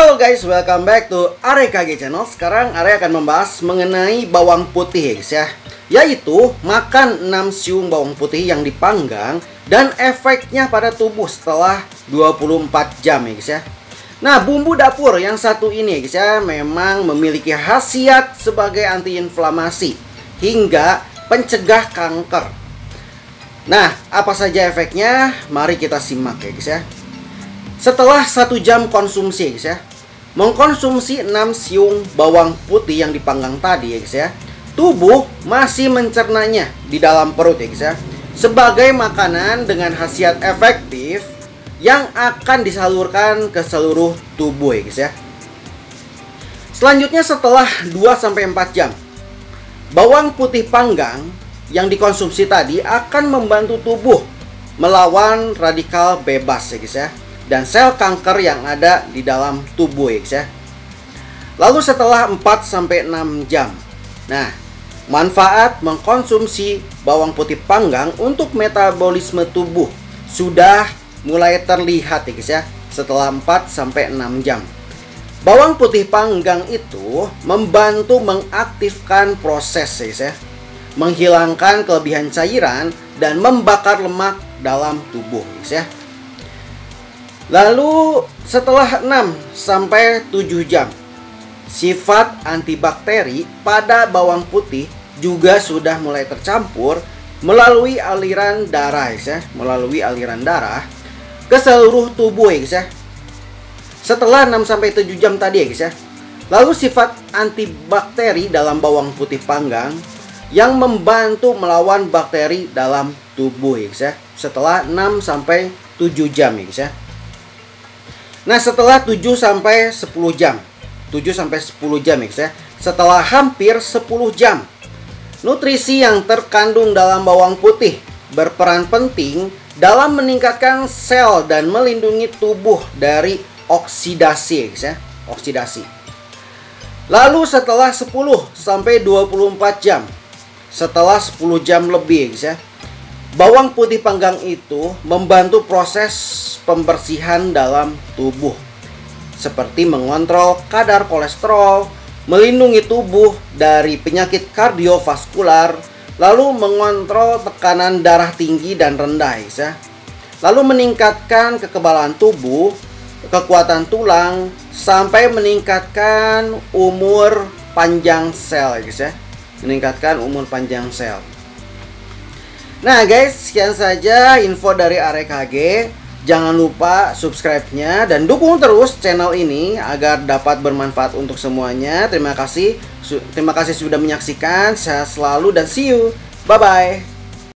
guys, welcome back to AreKG Channel. Sekarang Are akan membahas mengenai bawang putih ya guys ya. Yaitu makan 6 siung bawang putih yang dipanggang Dan efeknya pada tubuh setelah 24 jam ya guys ya. Nah bumbu dapur yang satu ini ya guys ya Memang memiliki khasiat sebagai antiinflamasi Hingga pencegah kanker. Nah apa saja efeknya? Mari kita simak ya guys ya. Setelah satu jam konsumsi guys ya Mengkonsumsi 6 siung bawang putih yang dipanggang tadi ya guys ya. Tubuh masih mencernanya di dalam perut ya guys ya. Sebagai makanan dengan khasiat efektif Yang akan disalurkan ke seluruh tubuh ya guys ya. Selanjutnya setelah 2-4 jam Bawang putih panggang yang dikonsumsi tadi akan membantu tubuh melawan radikal bebas ya guys ya dan sel kanker yang ada di dalam tubuh ya ya. Lalu setelah 4 sampai 6 jam. Nah, manfaat mengkonsumsi bawang putih panggang untuk metabolisme tubuh sudah mulai terlihat ya guys ya setelah 4 sampai 6 jam. Bawang putih panggang itu membantu mengaktifkan proses ya guys ya. Menghilangkan kelebihan cairan dan membakar lemak dalam tubuh guys ya. Lalu setelah 6 sampai 7 jam Sifat antibakteri pada bawang putih juga sudah mulai tercampur melalui aliran darah ya, melalui aliran darah ke seluruh tubuh ya. Setelah 6 sampai 7 jam tadi ya ya. Lalu sifat antibakteri dalam bawang putih panggang yang membantu melawan bakteri dalam tubuh ya ya. Setelah 6 sampai 7 jam ya ya. Nah, setelah 7 sampai 10 jam. 7 sampai 10 jam ya, Setelah hampir 10 jam. Nutrisi yang terkandung dalam bawang putih berperan penting dalam meningkatkan sel dan melindungi tubuh dari oksidasi ya, Oksidasi. Lalu setelah 10 sampai 24 jam. Setelah 10 jam lebih ya, Bawang putih panggang itu membantu proses pembersihan dalam tubuh seperti mengontrol kadar kolesterol, melindungi tubuh dari penyakit kardiovaskular, lalu mengontrol tekanan darah tinggi dan rendah ya. Lalu meningkatkan kekebalan tubuh, kekuatan tulang sampai meningkatkan umur panjang sel guys ya. Meningkatkan umur panjang sel. Nah guys, sekian saja info dari ARKG. Jangan lupa subscribe-nya dan dukung terus channel ini agar dapat bermanfaat untuk semuanya. Terima kasih. Terima kasih sudah menyaksikan. Sehat selalu dan see you. Bye bye.